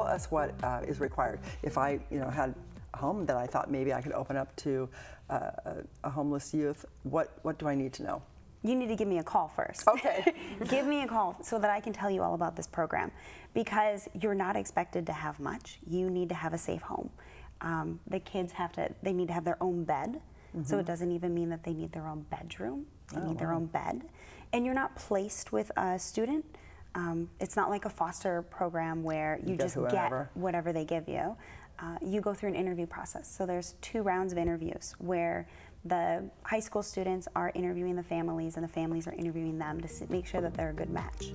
us what uh, is required. If I, you know, had a home that I thought maybe I could open up to uh, a, a homeless youth, what what do I need to know? you need to give me a call first. Okay. give me a call so that I can tell you all about this program because you're not expected to have much. You need to have a safe home. Um, the kids have to, they need to have their own bed. Mm -hmm. So it doesn't even mean that they need their own bedroom. They oh, need their wow. own bed. And you're not placed with a student. Um, it's not like a foster program where you, you just get whatever they give you. Uh, you go through an interview process. So there's two rounds of interviews where the high school students are interviewing the families and the families are interviewing them to make sure that they're a good match.